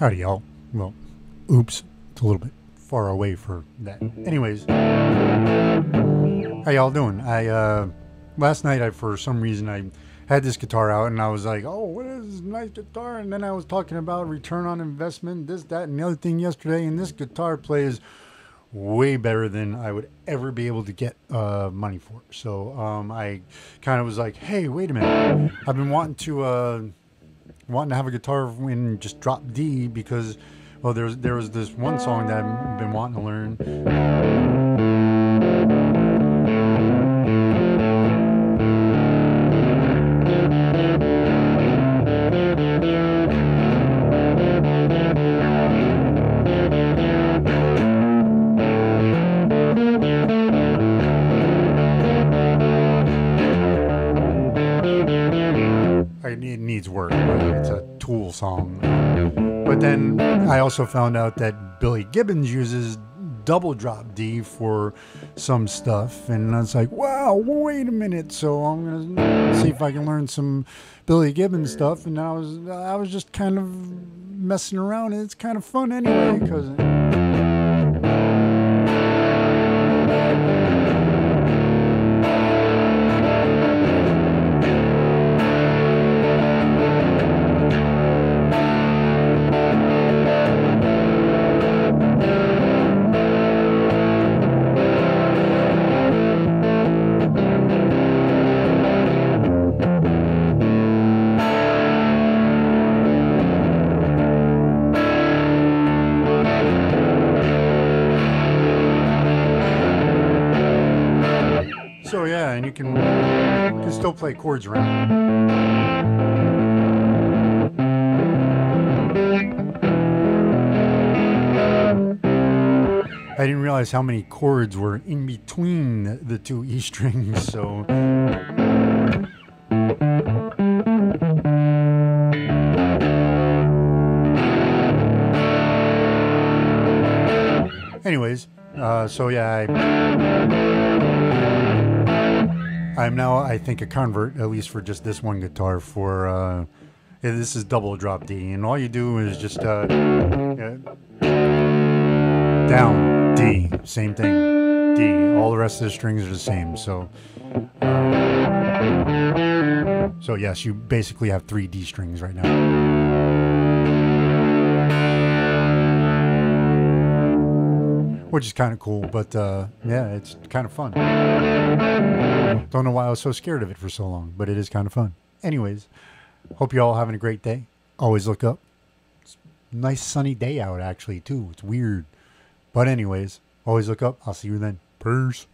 Howdy, y'all. Well, oops, it's a little bit far away for that. Anyways, how y'all doing? I uh, last night, I for some reason I had this guitar out and I was like, oh, what is this nice guitar? And then I was talking about return on investment, this, that, and the other thing yesterday, and this guitar plays way better than I would ever be able to get uh, money for. So um, I kind of was like, hey, wait a minute, I've been wanting to. Uh, wanting to have a guitar and just drop D because, well, there was there was this one song that I've been wanting to learn. Needs work, it's a Tool song. But then I also found out that Billy Gibbons uses double drop D for some stuff, and I was like, "Wow, wait a minute!" So I'm gonna see if I can learn some Billy Gibbons stuff, and I was I was just kind of messing around, and it's kind of fun anyway because. So yeah, and you can, you can still play chords around. I didn't realize how many chords were in between the, two E strings, so. Anyways, uh, so yeah, I, I'm now, I think, a convert, at least for just this one guitar. For uh, this is double drop D, and all you do is just uh, yeah, down D, same thing, D. All the rest of the strings are the same. So, uh, so yes, you basically have three D strings right now. Which is kind of cool. But uh, yeah, it's kind of fun. Don't know why I was so scared of it for so long, but it is kind of fun. Anyways, hope you all having a great day. Always look up. It's nice sunny day out actually too. It's weird, but anyways, always look up. I'll see you then. Peace.